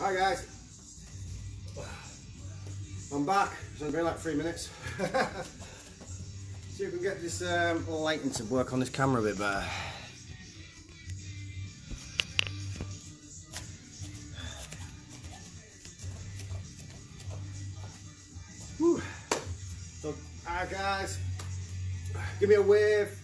Hi guys. I'm back. It's only been like three minutes. See if we can get this um, lighting to work on this camera a bit better. Whew. So, alright guys, give me a wave.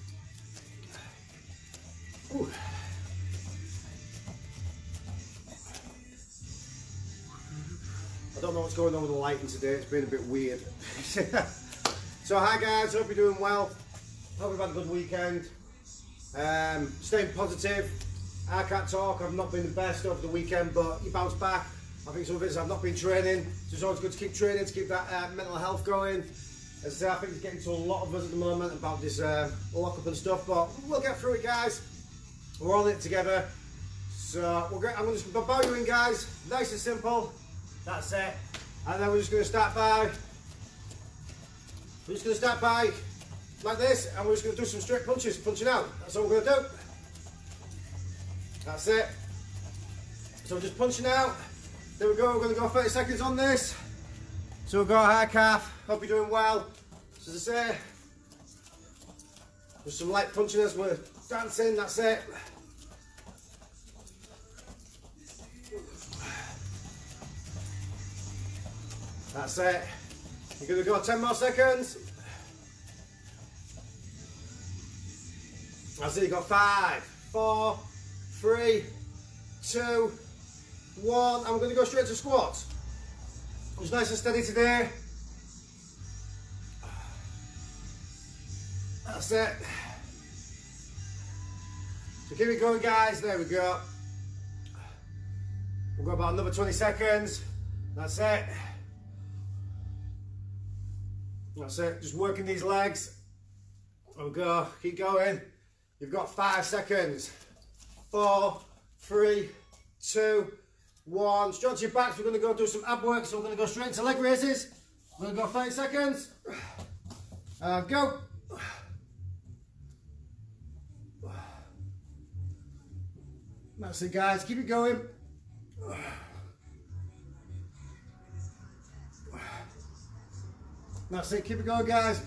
What's going on with the lighting today, it's been a bit weird. so hi guys, hope you're doing well. Hope you've had a good weekend. Um, staying positive. I can't talk, I've not been the best over the weekend, but you bounce back. I think some of it is I've not been training, so it's always good to keep training, to keep that uh, mental health going. As I say, I think it's getting to a lot of us at the moment about this uh, lock-up and stuff, but we'll get through it guys. We're on it together. So we're going, I'm going to bow you in guys, nice and simple. That's it. And then we're just going to start by, we're just going to start by like this, and we're just going to do some straight punches, punching out. That's all we're going to do. That's it. So we're just punching out. There we go, we're going to go 30 seconds on this. So we've got a high calf. Hope you're doing well. So as I say, just some light punching as we're dancing, that's it. That's it. You're going to go 10 more seconds. That's it, you've got five, four, three, two, one. I'm going to go straight to squats. Just nice and steady today. That's it. So keep it going guys, there we go. We've got about another 20 seconds. That's it. That's it, just working these legs. We go, keep going. You've got five seconds. Four, three, two, one. To your backs, we're gonna go do some ab work, so we're gonna go straight into leg raises. We're gonna go 30 seconds. Uh, go. That's it guys, keep it going. That's it, keep it going guys.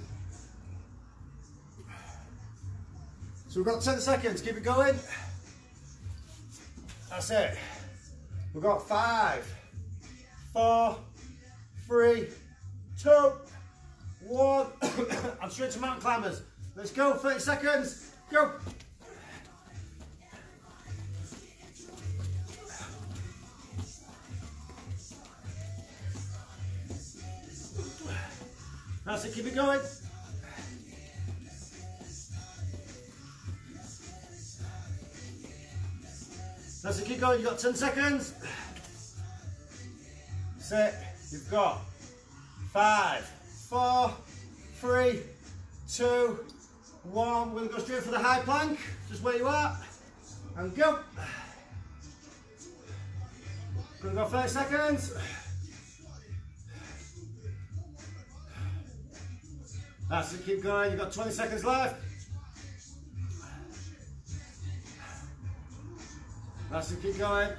So we've got 10 seconds, keep it going. That's it. We've got five, four, three, two, one. I'm straight to mountain climbers. Let's go, 30 seconds, go. That's it, keep it going. That's it, keep going, you've got 10 seconds. Set, you've got five, four, three, two, one. We're gonna go straight for the high plank, just where you are, and go. Gonna go 30 seconds. That's it, keep going, you've got 20 seconds left. That's it, keep going.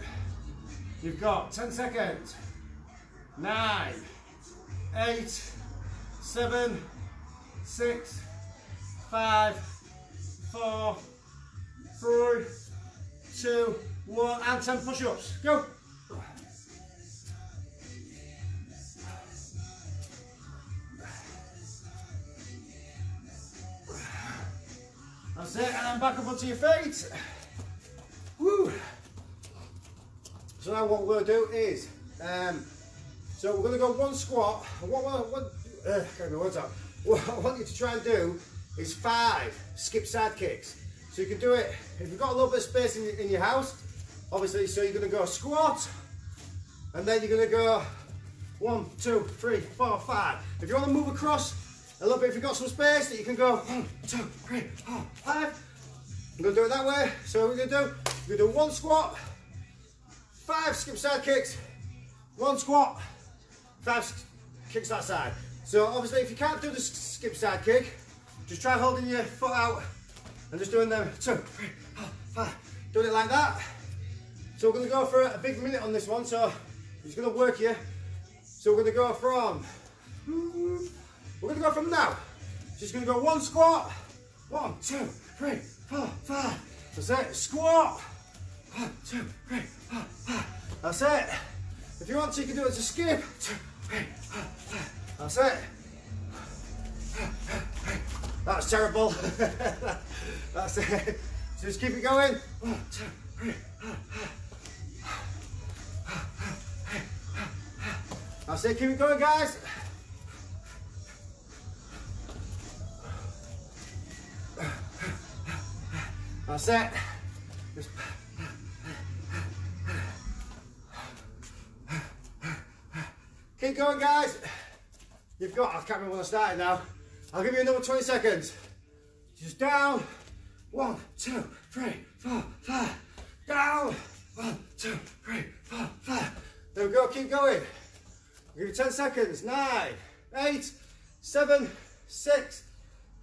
You've got 10 seconds. Nine, eight, seven, six, five, four, three, two, one, and 10 push-ups. Go. That's it, and then back up onto your feet. Woo! So now what we're to do is, um, so we're going to go one squat. What, what, what uh, can't words out. What I want you to try and do is five skip side kicks. So you can do it, if you've got a little bit of space in, in your house, obviously, so you're to go squat, and then you're going to go one, two, three, four, five. If you want to move across a little bit, if you've got some space, that you can go one, two, three, four, five. I'm to do it that way. So we're to do, we're to do one squat, five skip side kicks, one squat, five kicks that side. So obviously if you can't do the skip side kick, just try holding your foot out and just doing them two, three, four, five, doing it like that. So we're to go for a big minute on this one. So it's to work you. So we're to go from, we're to go from now. Going to go one squat. One, two, three, four, five. That's it. Squat. One, two, three, four, five. That's it. If you want to, you can do it a skip. Two, three, four, five. That's it. That's terrible. That's it. So just keep it going. One, two, three. That's it. Keep it going, guys. That's it. Just Keep going, guys. You've got, I can't remember when I started now. I'll give you another 20 seconds. Just down. One, two, three, four, five. Down. One, two, three, four, five. There we go, keep going. I'll give you 10 seconds. Nine, eight, seven, six,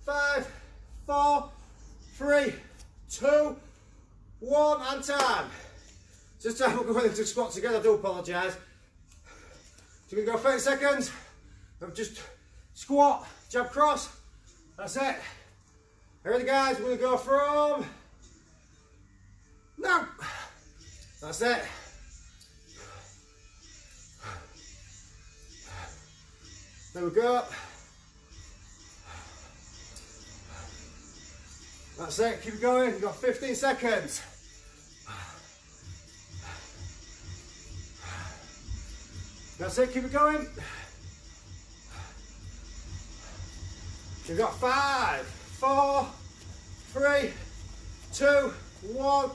five, four, three, two, one, and time. Just time we're going into squat together, I do apologise. So we're going to go 30 seconds of just squat, jab cross. That's it. Ready guys, we're going to go from now. That's it. There we go. That's it, keep it going, you've got 15 seconds. That's it, keep it going. You've got five, four, three, two, one,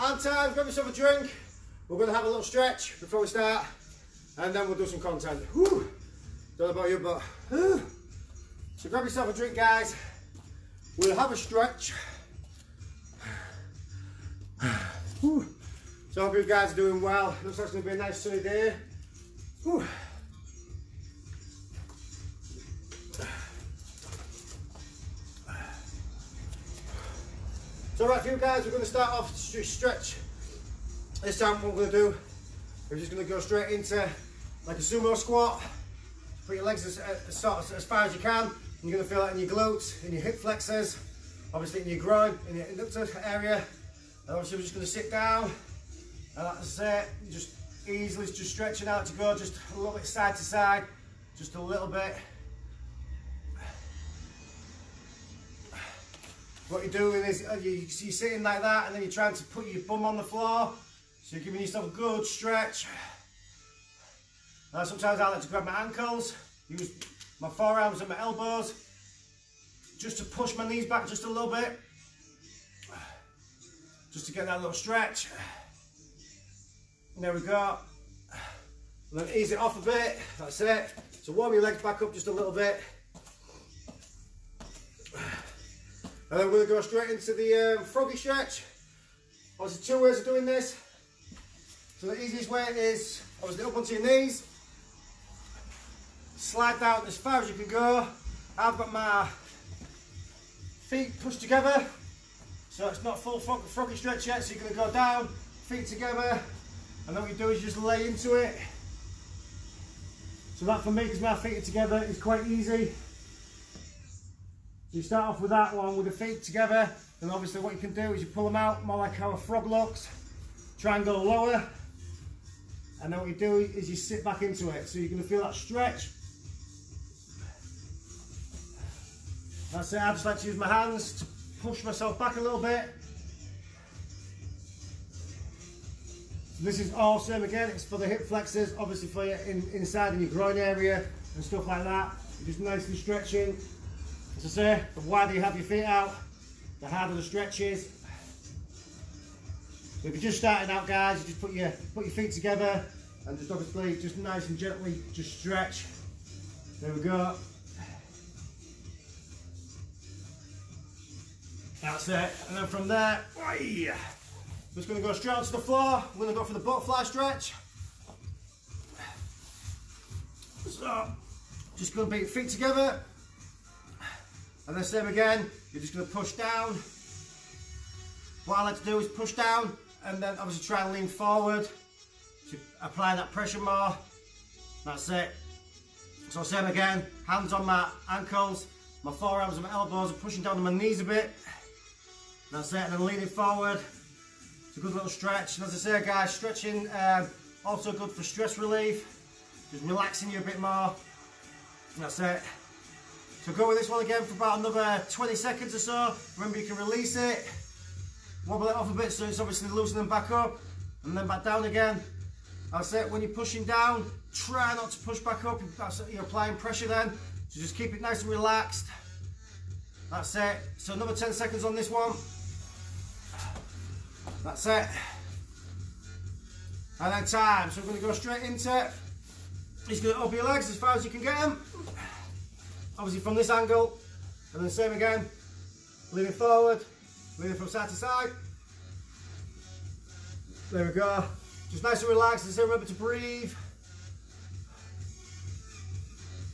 and time. Grab yourself a drink. We're going to have a little stretch before we start, and then we'll do some content. Whew. Don't know about you, but so grab yourself a drink, guys. We'll have a stretch. So I hope you guys are doing well. Looks like it's going to be a nice sunny day. So right, for you guys, we're going to start off stretch. This time what we're going to do, we're just going to go straight into like a sumo squat. Put your legs as, as, as far as you can. You're going to feel that in your glutes, in your hip flexors, obviously in your groin, in your adductor area. And obviously we're just going to sit down. And that's it. Just easily just stretching out to go just a little bit side to side. Just a little bit. What you're doing is uh, you're sitting like that and then you're trying to put your bum on the floor. So you're giving yourself a good stretch. Now sometimes I like to grab my ankles, use my forearms and my elbows just to push my knees back just a little bit. Just to get that little stretch. And there we go. And then ease it off a bit, that's it. So warm your legs back up just a little bit. And then we're to go straight into the um, froggy stretch. Obviously two ways of doing this. So the easiest way is obviously up onto your knees. Slide down as far as you can go. I've got my feet pushed together. So it's not full froggy stretch yet. So you're going to go down, feet together. And then what you do is just lay into it. So that for me, because my feet are together, is quite easy. So you start off with that one with the feet together, and obviously what you can do is you pull them out, more like how a frog looks. Try and go lower. And then what you do is you sit back into it. So you're going to feel that stretch. That's it, I just like to use my hands to push myself back a little bit. This is all same again, it's for the hip flexors, obviously for your in, inside in your groin area and stuff like that. You're just nicely stretching. As I say, the wider you have your feet out, the harder the stretch is. if you're just starting out guys, you just put your put your feet together and just obviously just nice and gently just stretch. There we go. That's it. And then from there, just going to go straight onto the floor. We're going to go for the butterfly stretch. So, just going to be feet together. And then same again, you're just going to push down. What I like to do is push down and then obviously try and lean forward. to apply that pressure more. That's it. So same again, hands on my ankles, my forearms and my elbows are pushing down on my knees a bit. That's it, and then leaning forward. It's a good little stretch. And as I say guys, stretching um, also good for stress relief. Just relaxing you a bit more. That's it. So go with this one again for about another 20 seconds or so. Remember you can release it, wobble it off a bit so it's obviously loosening back up, and then back down again. That's it, when you're pushing down, try not to push back up, it, you're applying pressure then. So just keep it nice and relaxed. That's it. So another 10 seconds on this one. That's it. And then time. So we're going to go straight into it. Just going to open your legs as far as you can get them. Obviously from this angle. And then same again. Leaning forward. Leaning from side to side. There we go. Just nice and relaxed. And remember to breathe.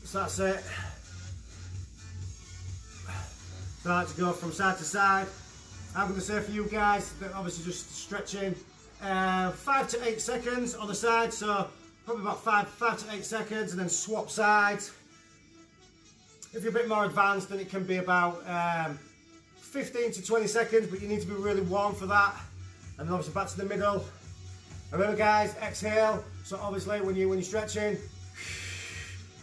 So that's it. Start to go from side to side. I'm going to say for you guys that obviously just stretching uh, five to eight seconds on the side, so probably about five, five to eight seconds, and then swap sides. If you're a bit more advanced, then it can be about um, 15 to 20 seconds, but you need to be really warm for that. And then obviously back to the middle. Remember guys, exhale. So obviously when you when you're stretching,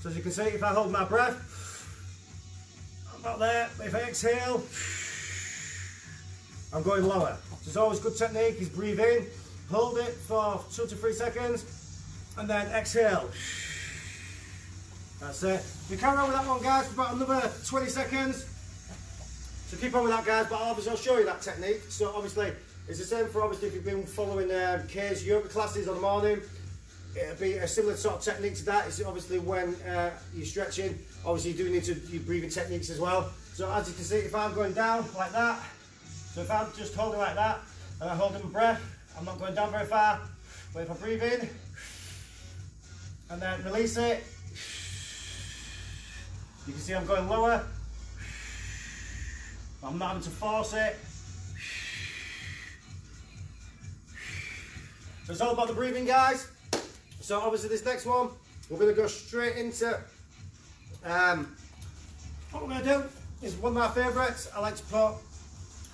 so as you can see, if I hold my breath, I'm about there, if I exhale, I'm going lower. So it's always good technique is breathe in, hold it for two to three seconds, and then exhale. That's it. You carry on with that one guys for about another 20 seconds. So keep on with that guys, but obviously I'll show you that technique. So obviously it's the same for obviously if you've been following um, Kay's yoga classes on the morning. It'll be a similar sort of technique to that. It's obviously when uh, you're stretching, obviously you do need to do breathing techniques as well. So as you can see, if I'm going down like that, so if I'm just holding like that, and I'm holding my breath, I'm not going down very far. But if I breathe in, and then release it, you can see I'm going lower. I'm not having to force it. So it's all about the breathing, guys. So obviously this next one, we're going to go straight into, um, what we're going to do is one of my favourites. I like to put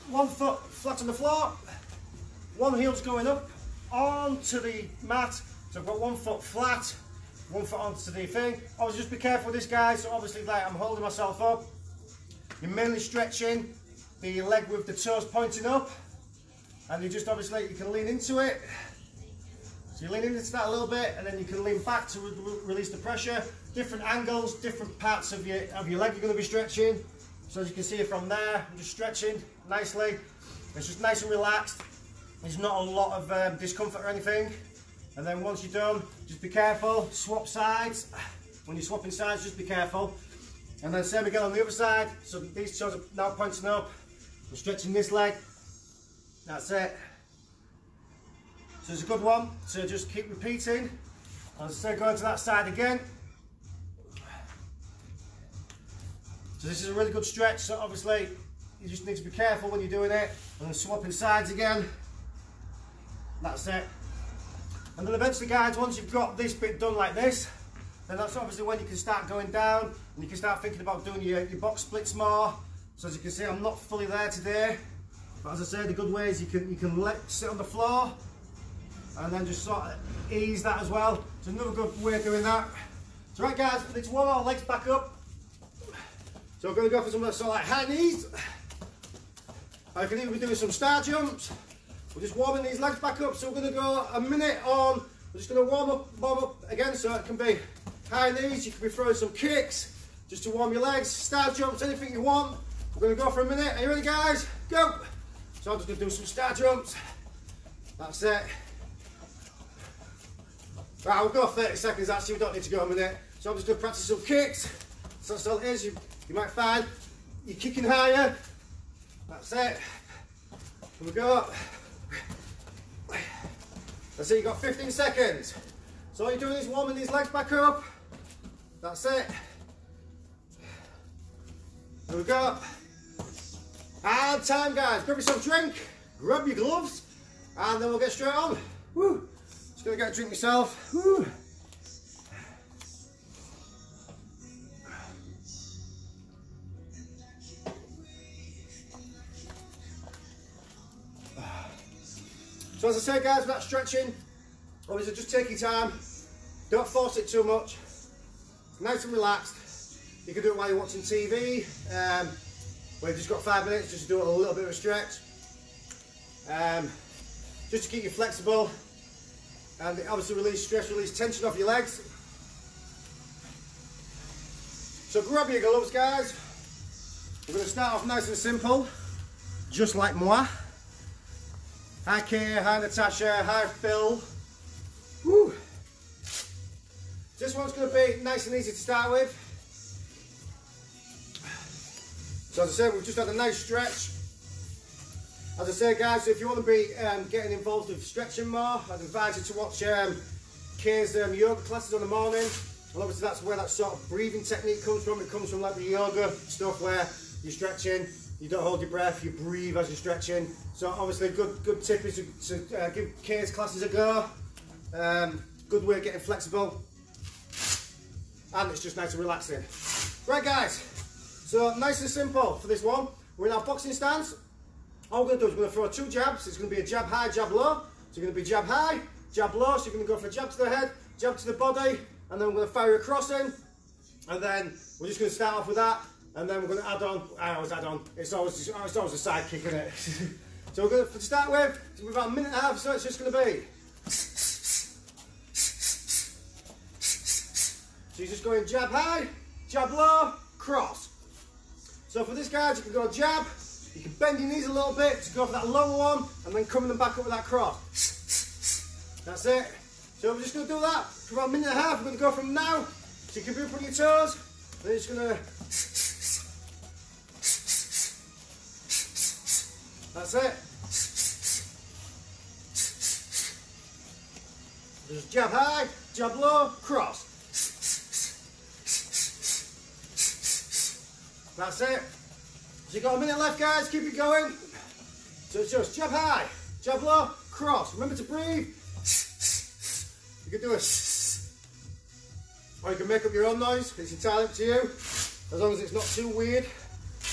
one foot flat on the floor, one heel's going up onto the mat. So I've got one foot flat, one foot onto the thing. Always just be careful with this guys. So obviously like I'm holding myself up. You're mainly stretching the leg with the toes pointing up. And you just obviously, you can lean into it. So you lean into that a little bit and then you can lean back to re release the pressure. Different angles, different parts of your, of your leg you're going to be stretching. So as you can see from there, I'm just stretching nicely. It's just nice and relaxed. There's not a lot of um, discomfort or anything. And then once you're done, just be careful, swap sides. When you're swapping sides, just be careful. And then same again on the other side. So these toes are now pointing up. I'm stretching this leg. That's it. So it's a good one. So just keep repeating. I say, going to that side again. So this is a really good stretch. So obviously, you just need to be careful when you're doing it. And then swapping sides again. That's it. And then eventually guys, once you've got this bit done like this, then that's obviously when you can start going down and you can start thinking about doing your, your box splits more. So as you can see, I'm not fully there today. But as I say, the good way is you can, you can let sit on the floor and then just sort of ease that as well. It's another good way of doing that. So right guys, let's warm our legs back up. So we're going to go for some sort of like high knees. I can even be doing some star jumps. We're just warming these legs back up. So we're going to go a minute on. We're just going to warm up, warm up again. So it can be high knees. You can be throwing some kicks just to warm your legs. Star jumps, anything you want. We're going to go for a minute. Are you ready guys? Go. So I'm just going to do some star jumps. That's it. Right, we'll go 30 seconds actually, we don't need to go a minute. So I'm just going to practice some kicks. So that's all it is. You, you might find you're kicking higher. That's it. Here we go. That's it, you've got 15 seconds. So all you're doing is warming these legs back up. That's it. Here we go. And time guys, grab yourself a drink, grab your gloves, and then we'll get straight on. Woo Just gonna get a drink myself. Woo. So as I say guys, that stretching, obviously just take your time. Don't force it too much. Nice and relaxed. You can do it while you're watching TV. Um, where you've just got five minutes just to do a little bit of a stretch. Um, just to keep you flexible and obviously release stress, release tension off your legs. So grab your gloves guys. We're going to start off nice and simple, just like moi. Hi Kay, hi Natasha, hi Phil. Woo. This one's going to be nice and easy to start with. So as I said, we've just had a nice stretch. As I say guys, if you want to be um, getting involved with stretching more, I'd advise you to watch um, Kay's um, yoga classes on the morning. And obviously that's where that sort of breathing technique comes from. It comes from like the yoga stuff where you're stretching, you don't hold your breath, you breathe as you're stretching. So obviously good good tip is to, to uh, give Kay's classes a go. Um, good way of getting flexible. And it's just nice and relaxing. Right guys, so nice and simple for this one. We're in our boxing stance. All we're going to do is we're to throw two jabs. It's going to be a jab high, jab low. So you're going to be jab high, jab low. So you're going to go for a jab to the head, jab to the body, and then we're to fire a cross in. And then we're just going to start off with that. And then we're going to add on, I always add on, it's always, it's always a side kick, isn't it? so we're going to, start with, we've about a minute and a half, so it's just going to be. So you're just going jab high, jab low, cross. So for this guys, you can go jab, you can bend your knees a little bit to go for that lower one, and then coming them back up with that cross. That's it. So we're just going to do that for about a minute and a half. We're going to go from now. So you can be up on your toes. Then you're just going to... That's it. Just jab high, jab low, cross. That's it. So you got a minute left, guys. Keep it going. So it's just jab high, jab low, cross. Remember to breathe. You can do a or you can make up your own noise. It's entirely up to you, as long as it's not too weird,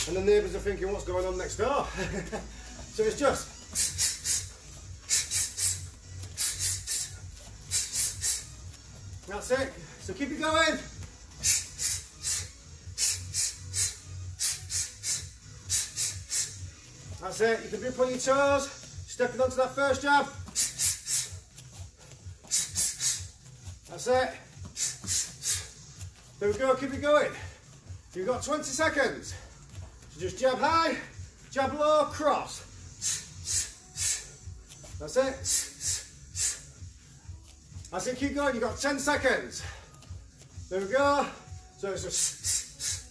and the neighbours are thinking what's going on next door. so it's just. That's it. So keep it going. That's it. You can up on your toes, stepping onto that first jab. That's it. There we go, keep it going. You've got 20 seconds. So just jab high, jab low, cross. That's it. That's it, keep going. You've got 10 seconds. There we go. So it's just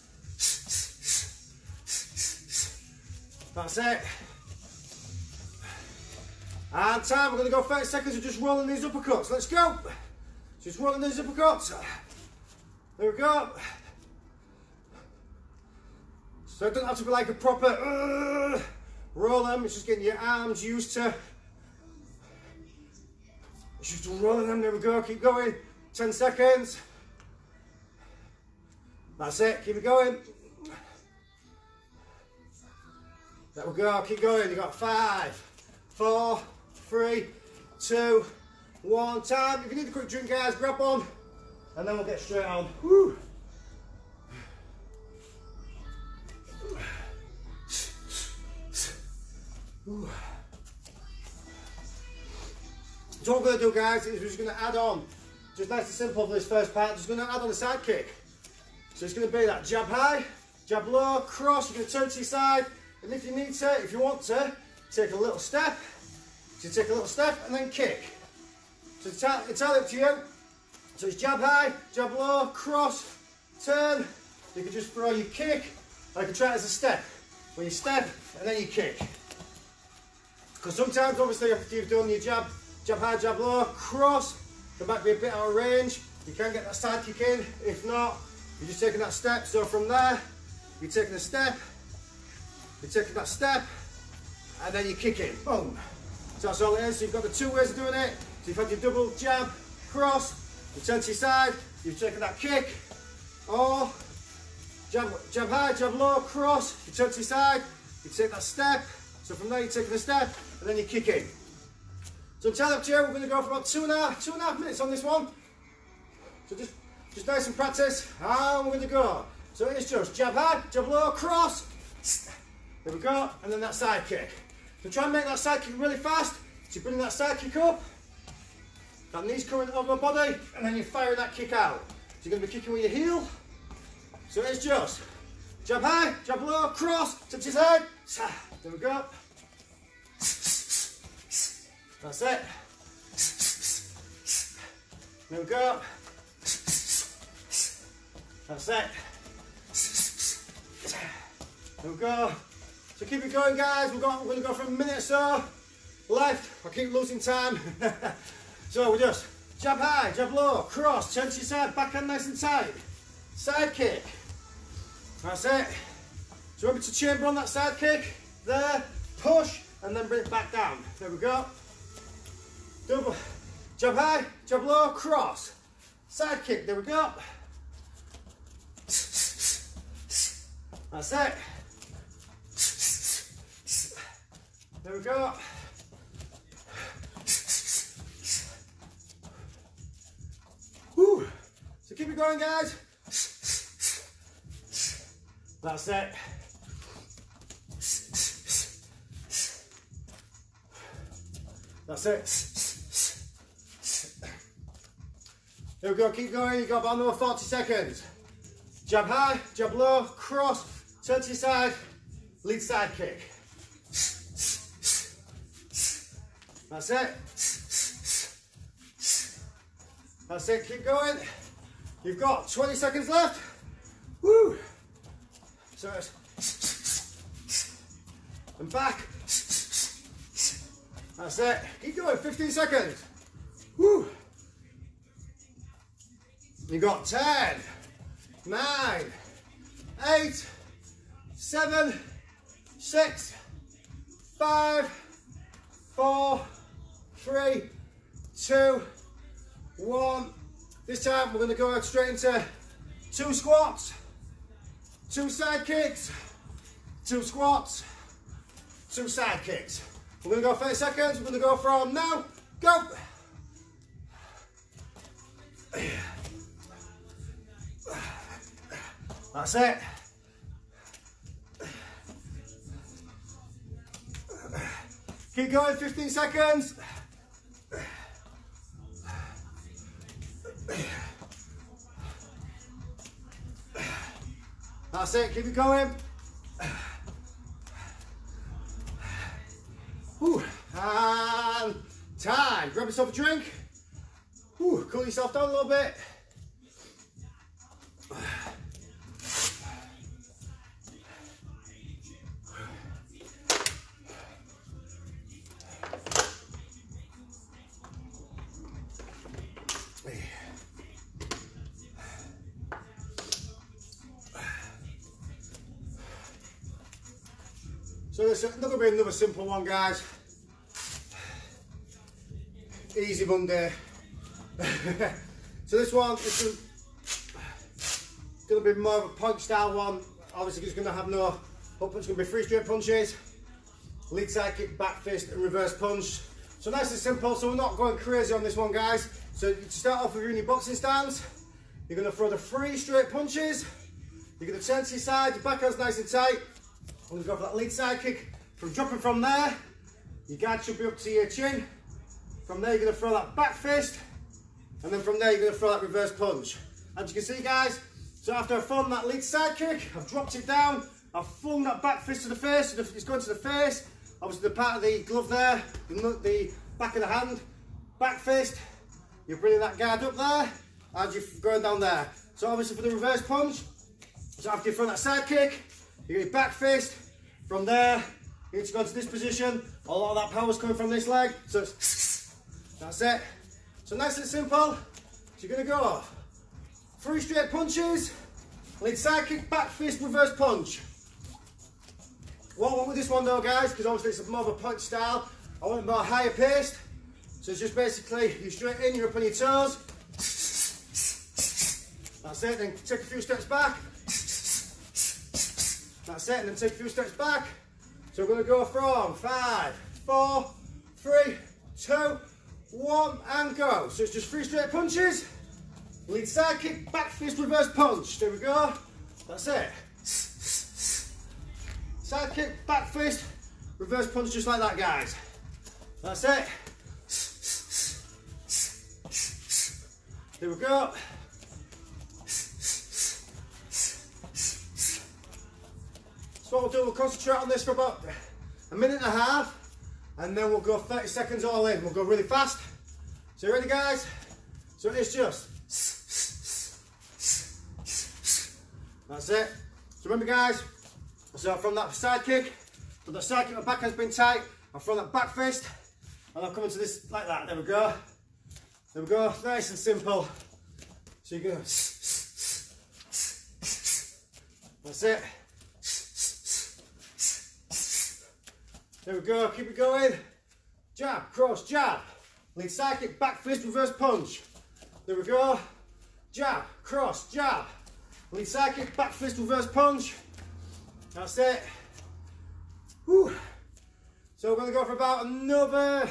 That's it. And time, we're to go 30 seconds of just rolling these uppercuts. Let's go. Just rolling these uppercuts. There we go. So it doesn't have to be like a proper uh, roll them. It's just getting your arms used to. Just rolling them. There we go. Keep going. 10 seconds. That's it. Keep it going. There we go, keep going. You've got five, four, three, two, one. Time. If you need a quick drink, guys, grab one, and then we'll get straight on. Woo. So what we're going to do, guys, is we're just going to add on, just nice and simple for this first part, just going to add on a side kick. So it's going to be that jab high, jab low, cross, you're going to turn to your side, and if you need to, if you want to, take a little step. So take a little step and then kick. So it's all up to you. So it's jab high, jab low, cross, turn. You can just throw your kick, you can try it as a step. Where you step and then you kick. Because sometimes, obviously, after you've done your jab, jab high, jab low, cross, there might be a bit out of range. You can get that side kick in. If not, you're just taking that step. So from there, you're taking a step, you're taking that step and then you kick it. Boom. So that's all it is. So you've got the two ways of doing it. So you've had your double jab, cross, you turn to your side, you've taken that kick, or jab, jab high, jab low, cross, you turn to your side, you take that step, so from there you're taking a step, and then you kick kicking. So entirely up you, we're going to go for about two and a half, two and a half minutes on this one. So just, just nice and practice, and we're going to go. So it's just jab high, jab low, cross, there we go, and then that side kick. So try and make that side kick really fast, so you bring that side kick up, that knee's coming over my body, and then you fire that kick out. So you're going to be kicking with your heel. So it's just jab high, jab low, cross, touch his head. There we go. That's it. We go. That's it. There we go. So keep it going guys. We're going to go for a minute or so left. I keep losing time. So we just jab high, jab low, cross, to your side, backhand nice and tight. Side kick. That's it. So remember to chamber on that side kick. There, push, and then bring it back down. There we go. Double. Jab high, jump low, cross. Side kick, there we go. That's it. There we go. Whew. So keep it going, guys. That's it. That's it. Here we go, keep going. You've got about another 40 seconds. Jab high, jab low, cross, turn to your side, lead side kick. That's it. That's it, keep going. You've got 20 seconds left. Woo! So and back. That's it. Keep going, 15 seconds. Woo! You got 10, 9, 8, 7, 6, 5, 4, 3, 2, one. This time we're going to go straight into two squats, two side kicks, two squats, two side kicks. We're going to go 30 seconds. We're going to go from now. Go. That's it. Keep going, 15 seconds. That's it, keep it going. Whew. And time. Grab yourself a drink. Whew. Cool yourself down a little bit. This is going to be another simple one, guys. Easy Monday. so this one is going to be more of a punch style one. Obviously, it's going to have no up punch. It's going to be three straight punches, lead side kick, back fist, and reverse punch. So nice and simple. So we're not going crazy on this one, guys. So to start off with your boxing stance, you're going to throw the three straight punches. You're going to turn to your side. Your backhand's nice and tight. I'm going to go for that lead side kick. From dropping from there, your guard should be up to your chin. From there, you're going to throw that back fist. And then from there, you're going to throw that reverse punch. As you can see, guys, so after I've thrown that lead side kick, I've dropped it down. I've flung that back fist to the face. It's going to the face. Obviously, the part of the glove there, the back of the hand, back fist. You're bringing that guard up there as you're going down there. So obviously for the reverse punch, so after you've throw that side kick, you get your back fist. From there, to go into this position. A lot of that power is coming from this leg. So that's it. So nice and simple. So you're to go off. three straight punches, lead side kick, back fist, reverse punch. What I want with this one though, guys, because obviously it's more of a punch style, I want it more higher paced. So it's just basically you straight in, you're up on your toes. That's it, then take a few steps back. That's it, and then take a few steps back. So we're gonna go from five, four, three, two, one, and go. So it's just three straight punches. Lead side kick, back fist, reverse punch. There we go. That's it. Side kick, back fist, reverse punch just like that, guys. That's it. There we go. So we'll do, we'll concentrate on this for about a minute and a half, and then we'll go 30 seconds all in. We'll go really fast. So you ready, guys? So it's just. That's it. So remember, guys, so from that side kick, from the side kick, my back has been tight, and from that back fist, and I'll come into this like that. There we go. There we go. Nice and simple. So you go. That's it. There we go, keep it going. Jab, cross, jab. Lead side kick, back fist, reverse punch. There we go. Jab, cross, jab. Lead side kick, back fist, reverse punch. That's it. Whew. So we're gonna go for about another,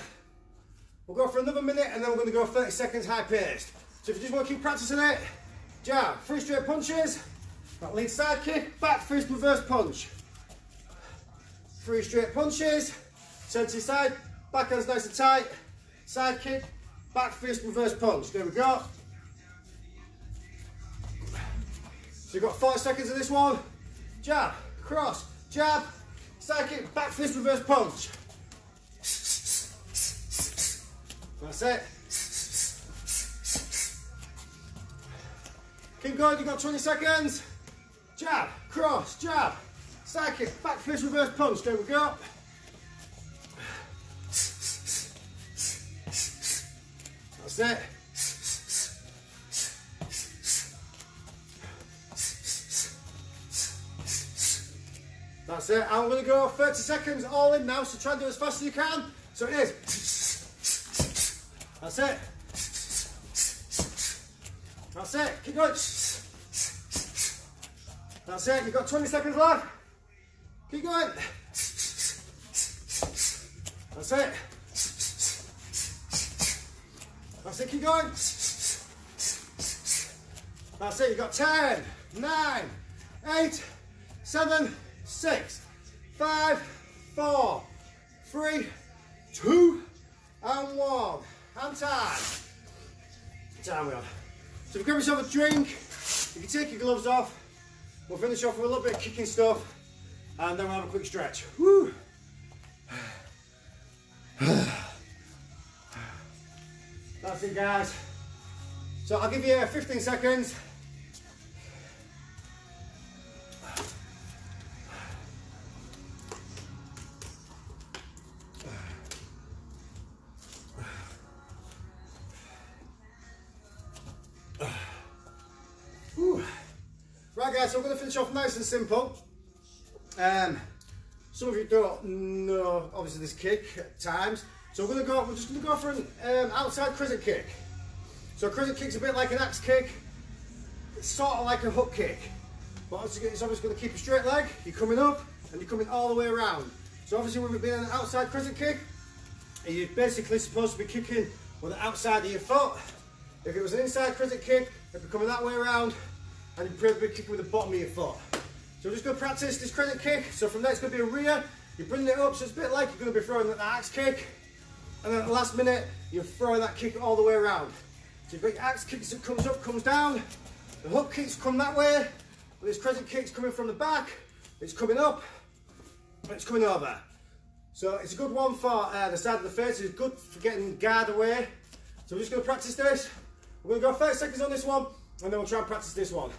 we'll go for another minute and then we're gonna go 30 seconds high paced. So if you just wanna keep practicing it, jab, three straight punches, that lead side kick, back fist, reverse punch. Three straight punches, turn to your side, backhand's nice and tight, side kick, back fist, reverse punch. There we go. So you've got five seconds of this one. Jab, cross, jab, side kick, back fist, reverse punch. That's it. Keep going, you've got 20 seconds. Jab, cross, jab, Side kick, back fist, reverse punch. There we go. That's it. That's it. I'm going to go 30 seconds all in now, so try and do as fast as you can. So it is. That's it. That's it. Keep going. That's it. You've got 20 seconds left. Keep going. That's it. That's it, keep going. That's it, you've got 10, 9, 8, 7, 6, 5, 4, 3, 2, and 1. And time. Time we on. So if you grab yourself a drink, you can take your gloves off. We'll finish off with a little bit of kicking stuff and then we'll have a quick stretch. Woo. That's it guys. So I'll give you 15 seconds. Right guys, so we're going to finish off nice and simple. Um, some of you don't know, obviously, this kick at times. So we're to go, we're just going to go for an um, outside crescent kick. So a crescent kick's a bit like an axe kick. It's sort of like a hook kick. But it's obviously going to keep a straight leg. You're coming up and you're coming all the way around. So obviously when we've been an outside crescent kick, you're basically supposed to be kicking with the outside of your foot. If it was an inside crescent kick, it'd be coming that way around and you'd probably be kicking with the bottom of your foot. So we're just going to practice this crescent kick. So from there it's going to be a rear. You bring it up, so it's a bit like you're going to be throwing that axe kick. And then at the last minute, you're throwing that kick all the way around. So your axe kick that comes up, comes down. The hook kicks come that way. But this crescent kick's coming from the back. It's coming up, and it's coming over. So it's a good one for uh, the side of the face. It's good for getting guard away. So we're just going to practice this. We're going to go 30 seconds on this one, and then we'll try and practice this one.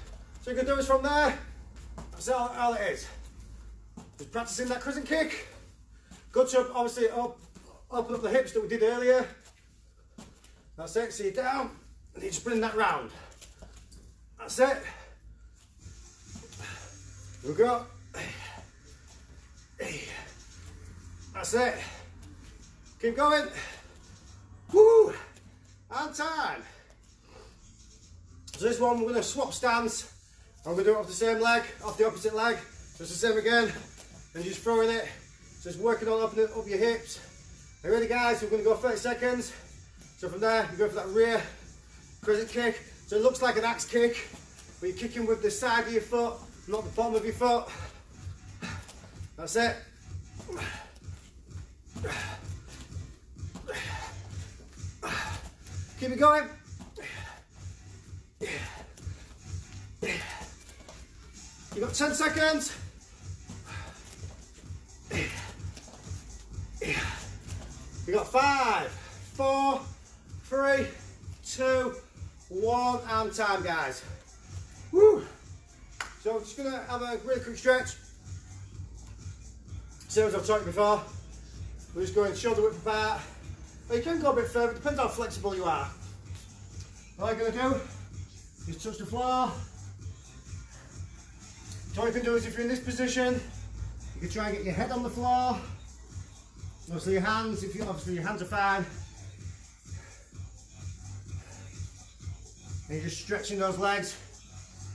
So you can do this from there. All it is. Just practicing that crescent kick. Good job, obviously up, open up the hips that we did earlier. That's it, see you down, and you just bring that round. That's it. Here we go. That's it. Keep going. Woo! and time. So this one, we're going to swap stance. I'm going to do it off the same leg, off the opposite leg. So it's the same again, and just throwing it. Just working on up, up your hips. Are you ready guys? We're going to go 30 seconds. So from there, you go for that rear crescent kick. So it looks like an axe kick, but you're kicking with the side of your foot, not the bottom of your foot. That's it. Keep it going. You got 10 seconds. You got five, four, three, two, one, and time, guys. Woo! So I'm just gonna have a really quick stretch. Same as I've talked before. We're just going shoulder width apart. Well, you can go a bit further, depends how flexible you are. All you're gonna do is touch the floor. So all you can do is if you're in this position, you can try and get your head on the floor. Obviously your hands, if you obviously your hands are fine. And you're just stretching those legs.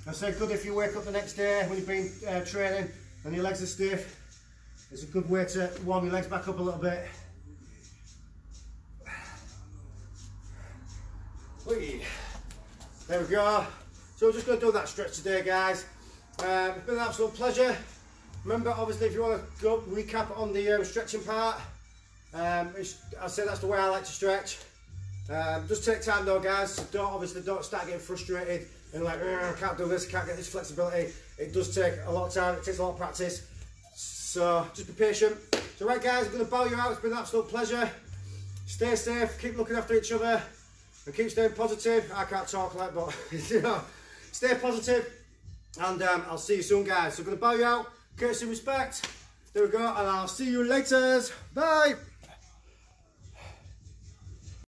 I said good if you wake up the next day when you've been uh, training and your legs are stiff. It's a good way to warm your legs back up a little bit. There we go. So we're just going to do that stretch today, guys. Um, it's been an absolute pleasure. Remember, obviously, if you want to go recap on the um, stretching part, um, I say that's the way I like to stretch. Um, just take time though, guys. Don't obviously don't start getting frustrated and like I can't do this, can't get this flexibility. It does take a lot of time. It takes a lot of practice. So just be patient. So right, guys, I'm going to bow you out. It's been an absolute pleasure. Stay safe. Keep looking after each other and keep staying positive. I can't talk like, but you know, stay positive. And um, I'll see you soon, guys. So I'm going to bow you out. Courtesy respect. There we go. And I'll see you later. Bye.